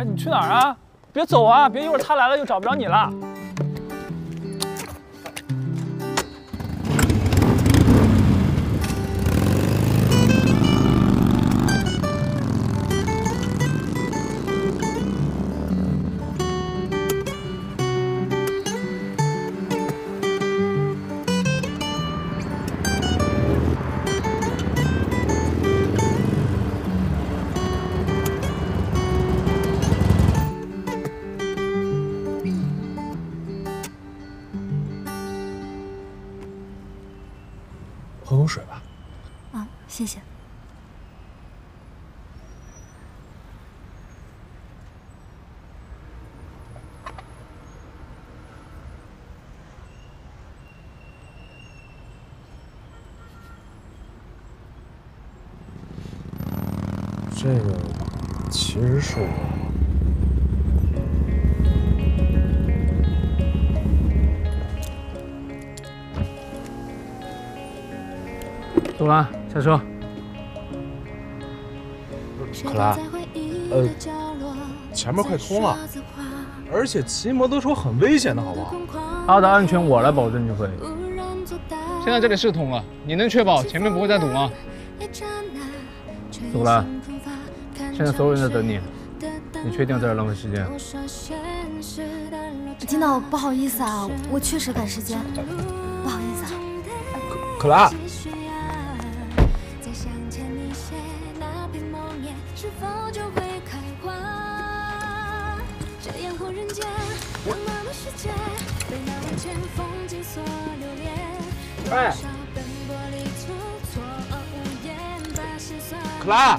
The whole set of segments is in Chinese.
哎，你去哪儿啊？别走啊！别一会儿他来了又找不着你了。这个其实是我。走了，下车。可拉，呃，前面快通了，而且骑摩托车很危险的，好不好？他的安全我来保证就可以。现在这里是通了，你能确保前面不会再堵吗？走了，现在所有人在等你，你确定在这浪费时间？金导，不好意思啊，我确实赶时间，不好意思啊。可拉。哎，克拉，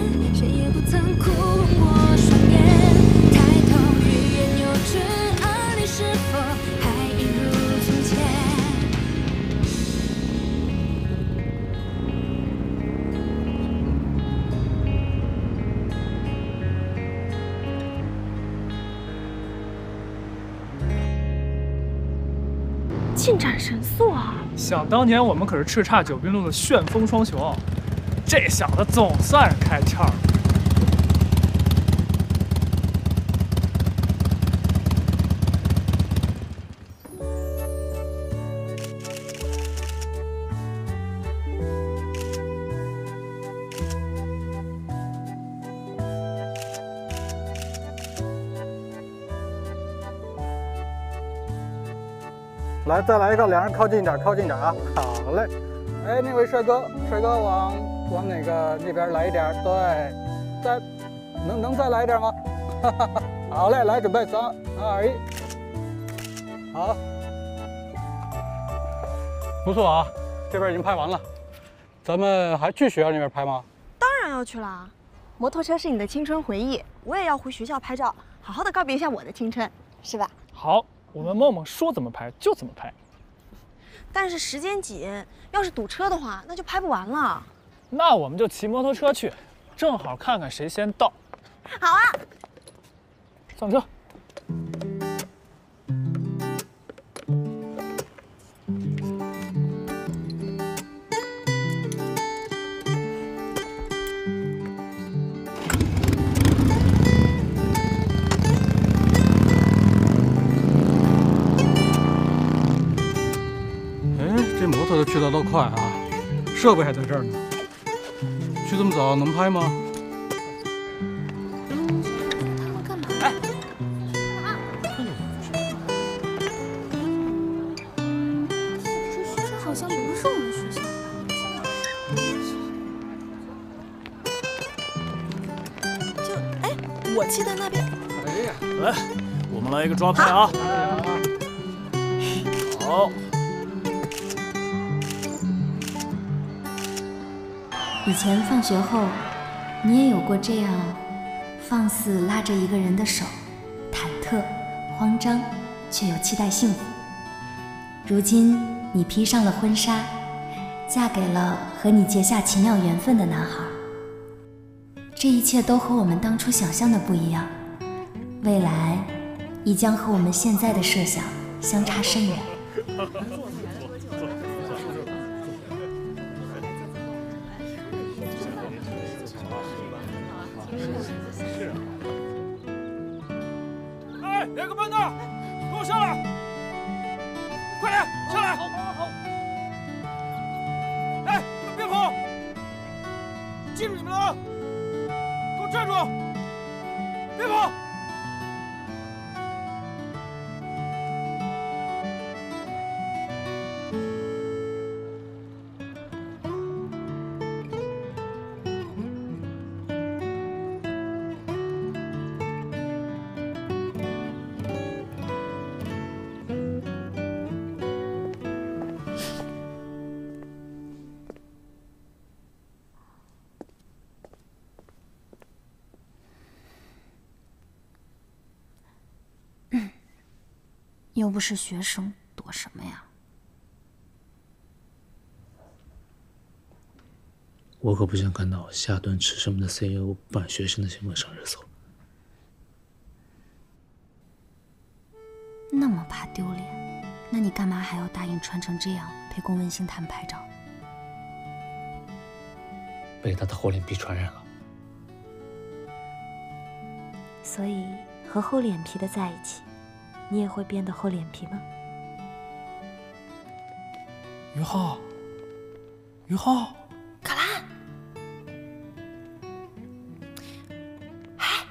进展神速啊！想当年我们可是叱咤九滨路的旋风双雄，这小子总算是开窍了。来，再来一个，两人靠近一点，靠近一点啊！好嘞，哎，那位帅哥，帅哥往往哪个那边来一点，对，再能能再来一点吗？哈 哈好嘞，来，准备，三二一，好，不错啊，这边已经拍完了，咱们还去学校那边拍吗？当然要去啦！摩托车是你的青春回忆，我也要回学校拍照，好好的告别一下我的青春，是吧？好。我们梦梦说怎么拍就怎么拍，但是时间紧，要是堵车的话，那就拍不完了。那我们就骑摩托车去，正好看看谁先到。好啊，上车。快啊，设备还在这儿呢。去这么早能拍吗？哎，这好像不是我们学校。就哎，我记得那边。哎呀，来，我们来一个抓拍啊！好。以前放学后，你也有过这样放肆拉着一个人的手，忐忑、慌张，却又期待幸福。如今你披上了婚纱，嫁给了和你结下奇妙缘分的男孩。这一切都和我们当初想象的不一样，未来亦将和我们现在的设想相差甚远。又不是学生，躲什么呀？我可不想看到下顿吃什么的 CEO 扮学生的新闻上热搜。那么怕丢脸，那你干嘛还要答应穿成这样陪龚文星他们拍照？被他的厚脸皮传染了。所以和厚脸皮的在一起。你也会变得厚脸皮吗？于浩，于浩，卡兰，哎，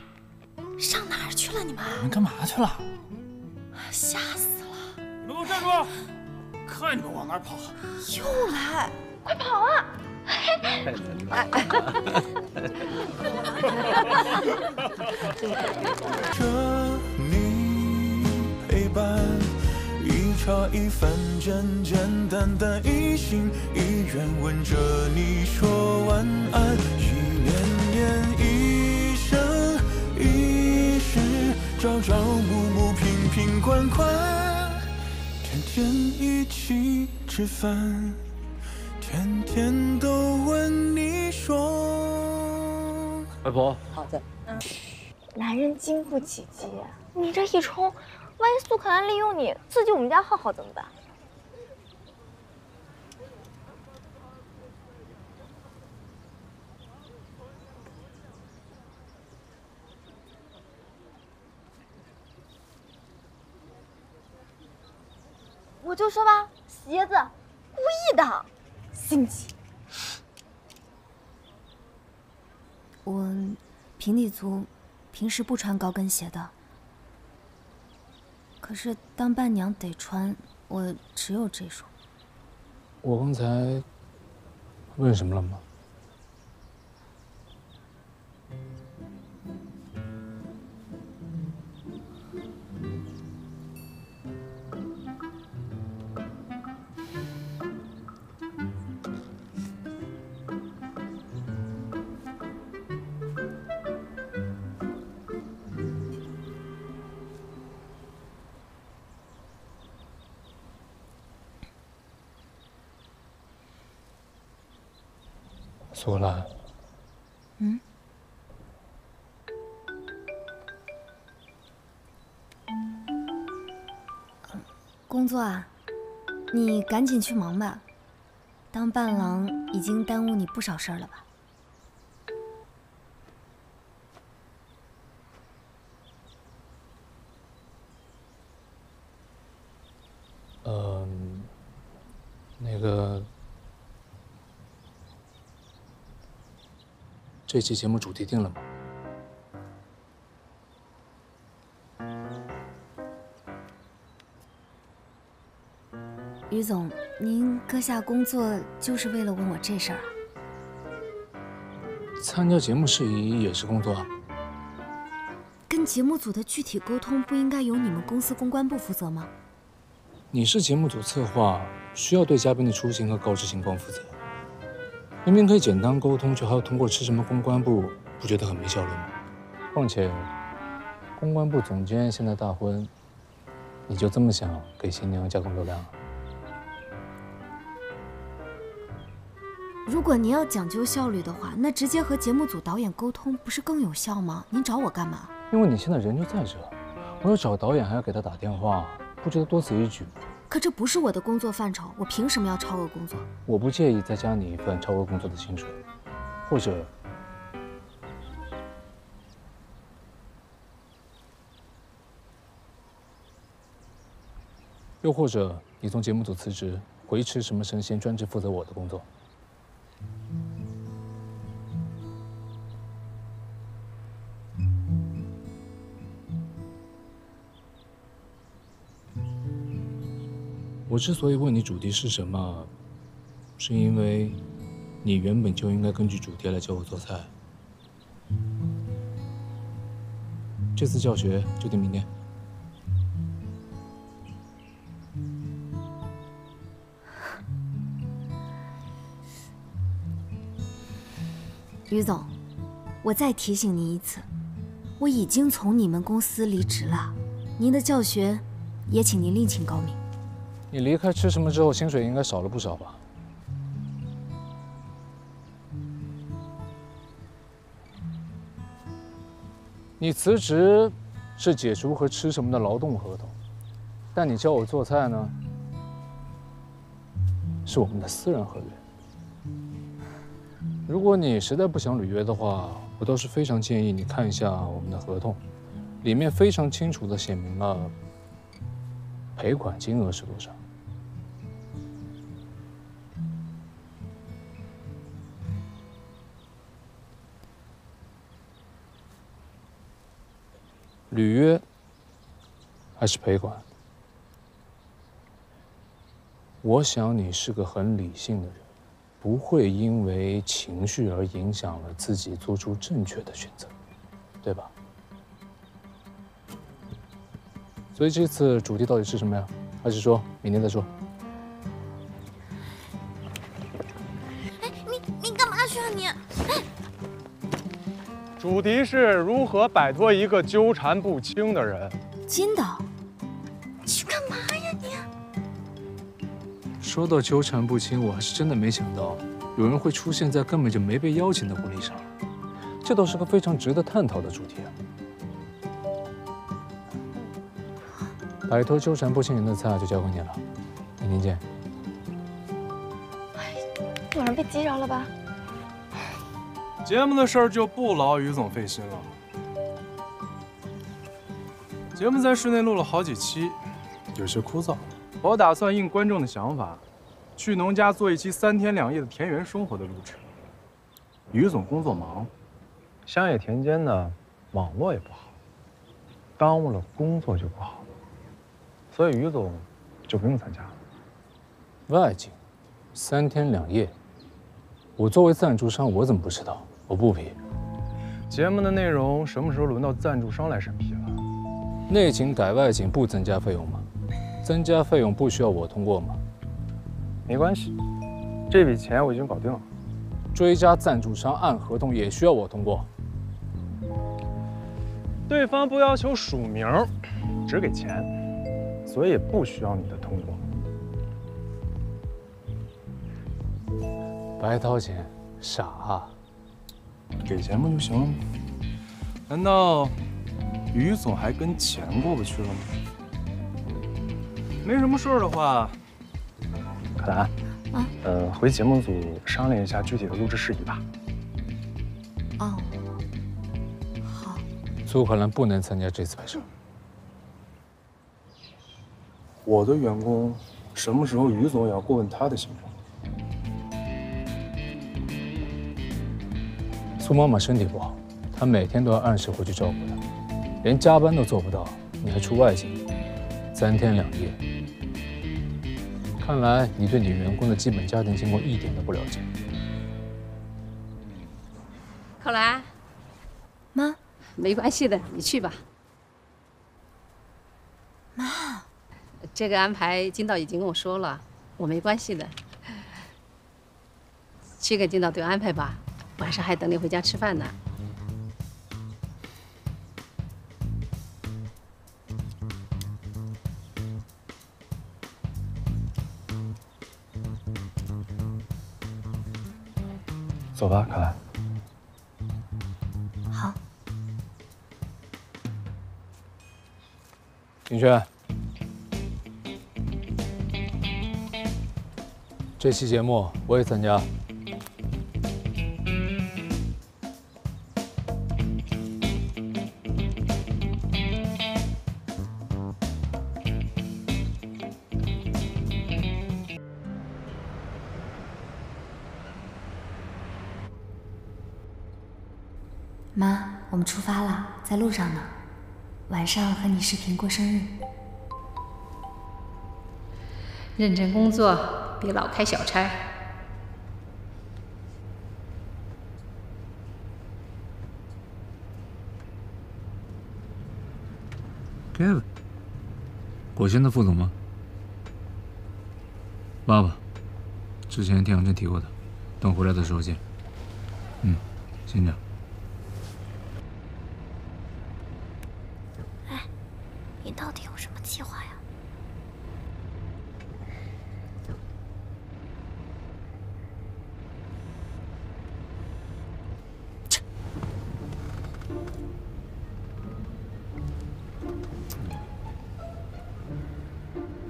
上哪儿去了你们？你们干嘛去了？吓死了！你们给我站住！看你们往哪跑！又来，快跑啊！一 茶一份，简简单单，一心一愿，吻着你说晚安。一年年，一生一世，朝朝暮暮，瓶瓶罐罐，天天一起吃饭，天天都问你说。外婆，好的。嗯，男人经不起激，你这一冲。万一苏可兰利用你刺激我们家浩浩怎么办？我就说吧，鞋子故意的，心机。我平底足，平时不穿高跟鞋的。可是当伴娘得穿，我只有这双。我刚才问什么了吗？工作啊，你赶紧去忙吧。当伴郎已经耽误你不少事儿了吧？嗯，那个。这期节目主题定了吗？于总，您搁下工作就是为了问我这事儿啊？参加节目事宜也是工作啊。跟节目组的具体沟通不应该由你们公司公关部负责吗？你是节目组策划，需要对嘉宾的出行和告知情况负责。明明可以简单沟通，却还要通过吃什么公关部，不觉得很没效率吗？况且，公关部总监现在大婚，你就这么想给新娘加工流量？如果您要讲究效率的话，那直接和节目组导演沟通不是更有效吗？您找我干嘛？因为你现在人就在这，我要找导演还要给他打电话，不觉得多此一举吗？可这不是我的工作范畴，我凭什么要超额工作？我不介意再加你一份超额工作的薪水，或者，又或者你从节目组辞职，回吃什么神仙，专职负责我的工作。我之所以问你主题是什么，是因为你原本就应该根据主题来教我做菜。这次教学就定明天。于总，我再提醒您一次，我已经从你们公司离职了，您的教学也请您另请高明。你离开吃什么之后，薪水应该少了不少吧？你辞职是解除和吃什么的劳动合同，但你教我做菜呢，是我们的私人合约。如果你实在不想履约的话，我倒是非常建议你看一下我们的合同，里面非常清楚的写明了赔款金额是多少。履约还是赔款？我想你是个很理性的人，不会因为情绪而影响了自己做出正确的选择，对吧？所以这次主题到底是什么呀？还是说明天再说？哎，你你干嘛去啊你？主题是如何摆脱一个纠缠不清的人。金导，说到纠缠不清，我还是真的没想到有人会出现在根本就没被邀请的婚礼上，这倒是个非常值得探讨的主题啊！摆脱纠缠不清人的菜就交给你了，明天见。哎有人被激着了吧？节目的事儿就不劳于总费心了。节目在室内录了好几期，有些枯燥。我打算应观众的想法，去农家做一期三天两夜的田园生活的录制。于总工作忙，乡野田间呢，网络也不好，耽误了工作就不好。所以于总就不用参加了。外景，三天两夜。我作为赞助商，我怎么不知道？我不批。节目的内容什么时候轮到赞助商来审批了？内景改外景不增加费用吗？增加费用不需要我通过吗？没关系，这笔钱我已经搞定了。追加赞助商按合同也需要我通过。对方不要求署名，只给钱，所以不需要你的通过。白掏钱，傻啊！给钱不就行了吗？难道于总还跟钱过不去了吗？没什么事儿的话，可兰，啊，呃，回节目组商量一下具体的录制事宜吧。哦，好。苏可兰不能参加这次拍摄。我的员工什么时候于总也要过问他的行程？苏妈妈身体不好，她每天都要按时回去照顾她，连加班都做不到，你还出外景，三天两夜。看来你对你员工的基本家庭情况一点都不了解。考兰，妈，没关系的，你去吧。妈，这个安排金导已经跟我说了，我没关系的。去给金导队安排吧。晚上还等你回家吃饭呢。走吧，凯兰。好，景轩，这期节目我也参加。上和你视频过生日。认真工作，别老开小差。Kevin，国轩的副总吗？爸爸，之前田阳真提过的，等回来的时候见。嗯，先这样。你到底有什么计划呀？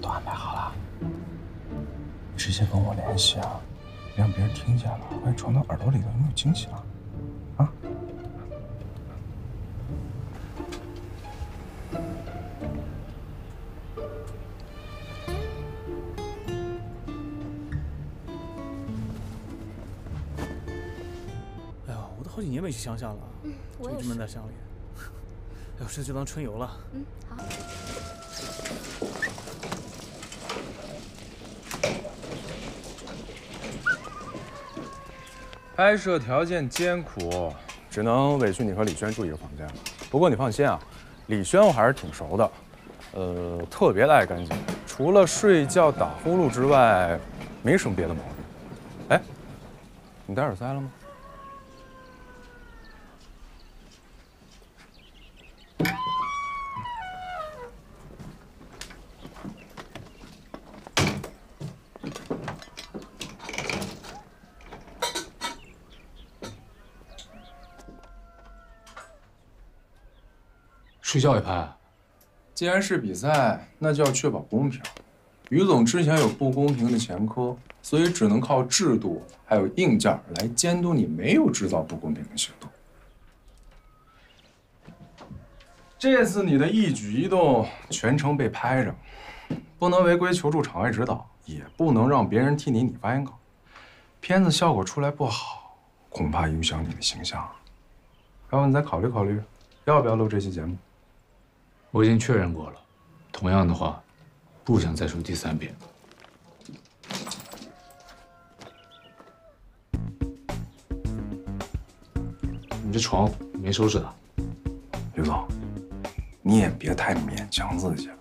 都安排好了，直接跟我联系啊！别让别人听见了，万一传到耳朵里了，有没有惊喜啊？啊！我都好几年没去乡下了，嗯，我就一直。闷在乡里。哎呦，这就当春游了。嗯，好。拍摄条件艰苦，只能委屈你和李轩住一个房间了。不过你放心啊，李轩我还是挺熟的，呃，特别的爱干净，除了睡觉打呼噜之外，没什么别的毛病。哎，你戴耳塞了吗？睡觉也拍？既然是比赛，那就要确保公平。于总之前有不公平的前科，所以只能靠制度还有硬件来监督你没有制造不公平的行动。这次你的一举一动全程被拍着，不能违规求助场外指导，也不能让别人替你拟发言稿。片子效果出来不好，恐怕影响你的形象。要不你再考虑考虑，要不要录这期节目？我已经确认过了，同样的话，不想再说第三遍。你这床没收拾的？刘总，你也别太勉强自己了。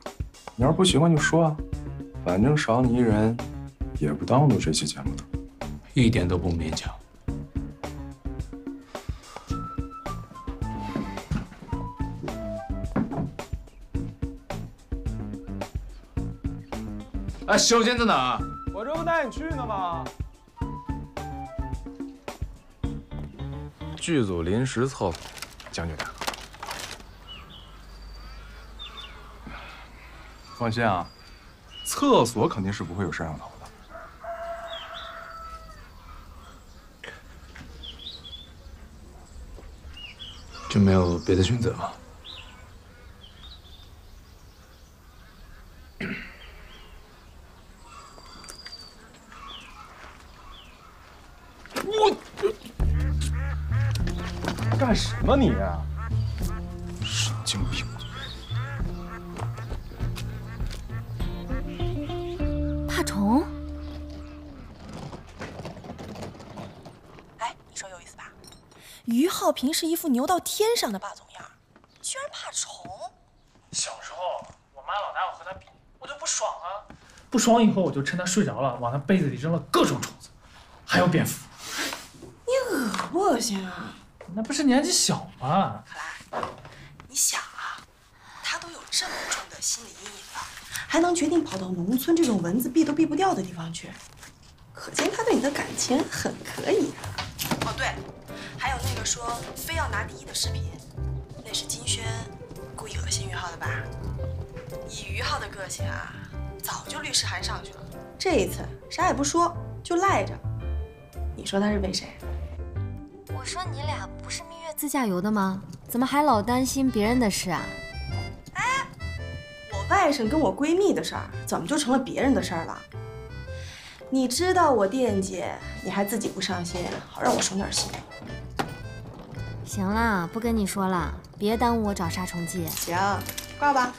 你要是不习惯就说啊，反正少你一人，也不耽误这期节目的。一点都不勉强。哎，洗手间在哪儿？我这不带你去呢吗？剧组临时厕所，将就点。放心啊，厕所肯定是不会有摄像头的。就没有别的选择吗？你？神经病！怕虫？哎，你说有意思吧？于浩平是一副牛到天上的霸总样，居然怕虫。小时候，我妈老拿我和他比，我就不爽啊！不爽以后，我就趁他睡着了，往他被子里扔了各种虫子，还有蝙蝠。你恶不恶心啊？那不是年纪小吗？可来，你想啊，他都有这么重的心理阴影了，还能决定跑到农村这种蚊子避都避不掉的地方去，可见他对你的感情很可以啊。哦对，还有那个说非要拿第一的视频，那是金轩故意恶心于浩的吧？以于浩的个性啊，早就律师函上去了。这一次啥也不说，就赖着。你说他是为谁？我说你俩不是蜜月自驾游的吗？怎么还老担心别人的事啊？哎，我外甥跟我闺蜜的事儿，怎么就成了别人的事儿了？你知道我惦记，你还自己不上心，好让我省点心。行了，不跟你说了，别耽误我找杀虫剂。行，挂吧。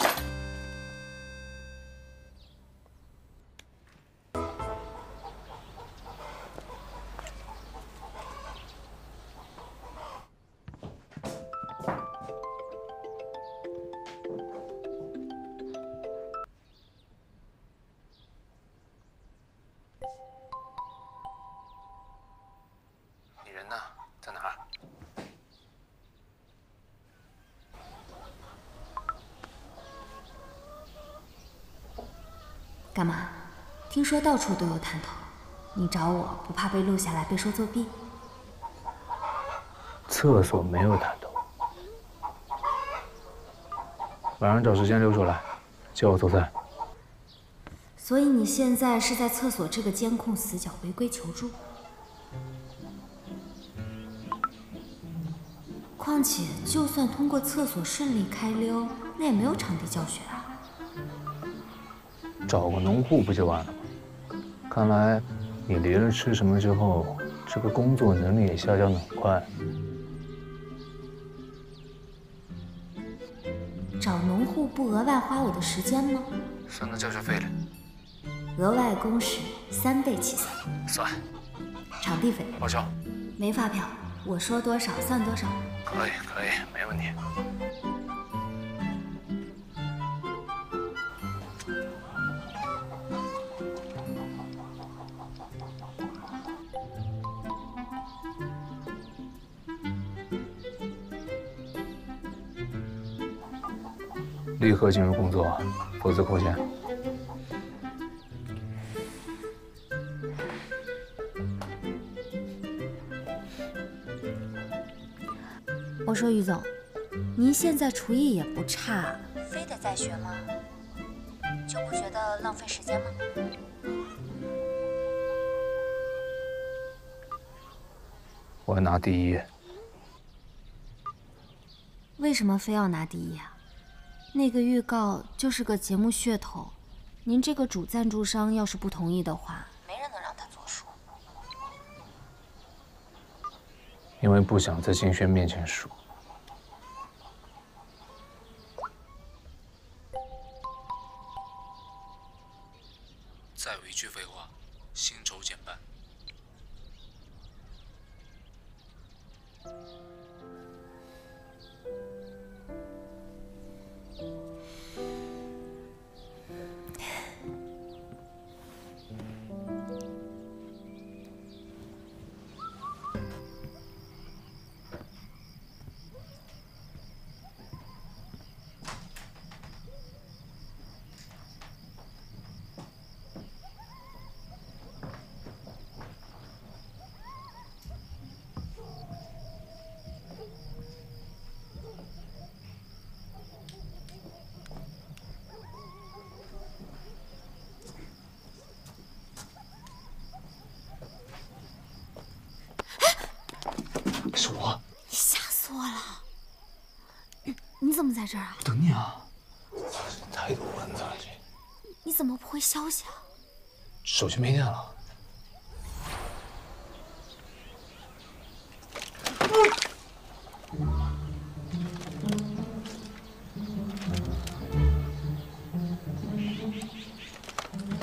说到处都有探头，你找我不怕被录下来被说作弊？厕所没有探头。晚上找时间溜出来，教我做菜。所以你现在是在厕所这个监控死角违规求助？况且，就算通过厕所顺利开溜，那也没有场地教学啊。找个农户不就完了吗？看来你离了吃什么之后，这个工作能力也下降的很快。找农户不额外花我的时间吗？算到教学费里。额外工时三倍起算。算。场地费报销。没发票，我说多少算多少。可以，可以，没问题。刻进入工作，否则扣钱。我说于总，您现在厨艺也不差，非得再学吗？就不觉得浪费时间吗？我要拿第一。为什么非要拿第一啊？那个预告就是个节目噱头，您这个主赞助商要是不同意的话，没人能让他作数。因为不想在金轩面前输。再有一句废话，薪酬减半。是我，你吓死我了！你你怎么在这儿啊？我等你啊！太多蚊子了，这你怎么不回消息啊？手机没电了。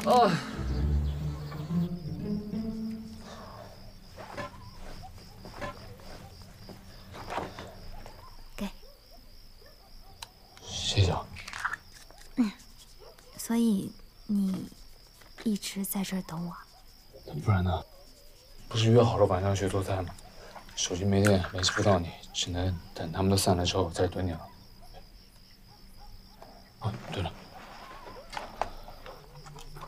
哦，直在这儿等我？不然呢？不是约好了晚上学做菜吗？手机没电，联系不到你，只能等他们都散了之后再蹲你了。哦，对了，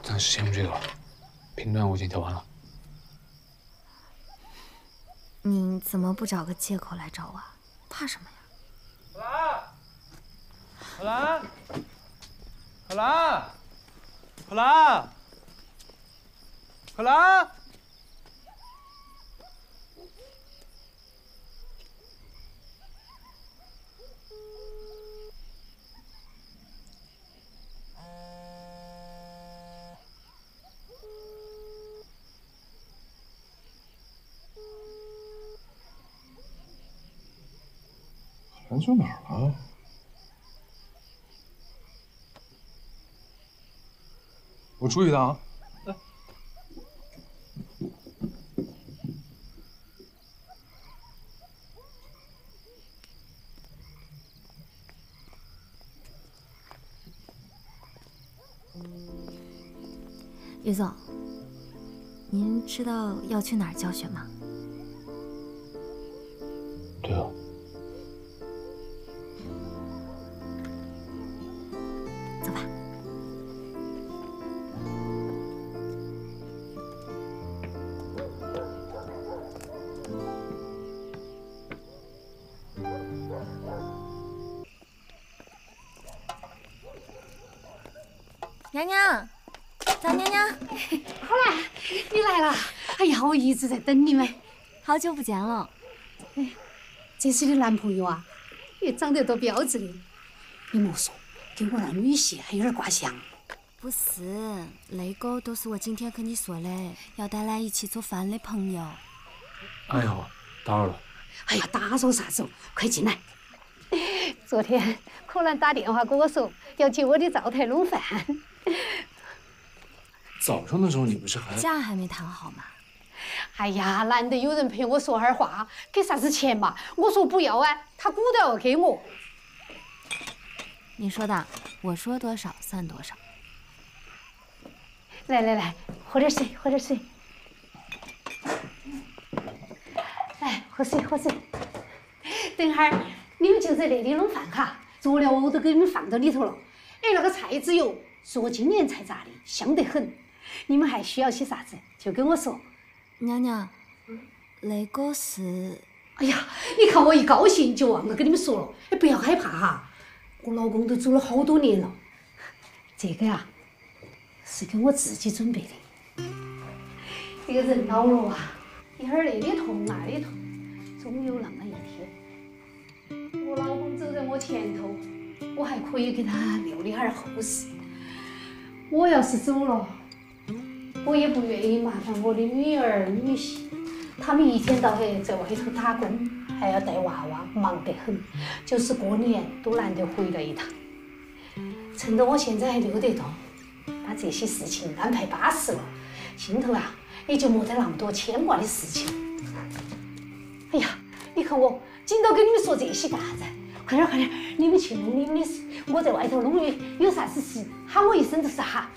暂时先用这个吧，频段我已经调完了。你怎么不找个借口来找我？怕什么呀？荷兰，荷兰，荷兰，荷兰。咱去哪儿了？我出去一趟啊。知道要去哪儿教学吗？对啊。一直在等你们，好久不见了。哎，这是你男朋友啊？也长得多标致的。你莫说，跟我那女婿还有点挂相。不是，那个都是我今天跟你说的，要带来一起做饭的朋友。哎呦，打扰了。哎呀，打扰啥子哦？快进来。昨天可兰打电话跟我说要去我的灶台弄饭。早上的时候你不是还……架还没谈好吗？哎呀，难得有人陪我说会儿话，给啥子钱嘛？我说不要啊，他鼓捣要给我。你说的，我说多少算多少。来来来，喝点水，喝点水。来，喝水喝水。等会儿你们就在那里弄饭哈，佐料我都给你们放到里头了。哎，那个菜籽油是我今年才榨的，香得很。你们还需要些啥子，就跟我说。娘娘，那个是……哎呀，你看我一高兴就忘了跟你们说了。哎，不要害怕哈，我老公都走了好多年了。这个呀，是给我自己准备的。这个人老了啊，一会儿那里痛那里痛，总有那么一天，我老公走在我前头，我还可以给他留点儿后事。我要是走了，我也不愿意麻烦我的女儿女婿，他们一天到黑在外头打工，还要带娃娃，忙得很，就是过年都难得回来一趟。趁着我现在还溜得动，把这些事情安排巴适了，心头啊也就没得那么多牵挂的事情。哎呀，你看我紧到跟你们说这些干啥子？快点快点，你们去弄你们的事，我在外头弄的，有啥子事喊我一声就是哈。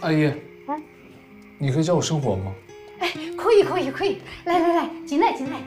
呃，阿姨，啊，你可以教我生活吗？哎，可以可以可以，来来来，进来进来。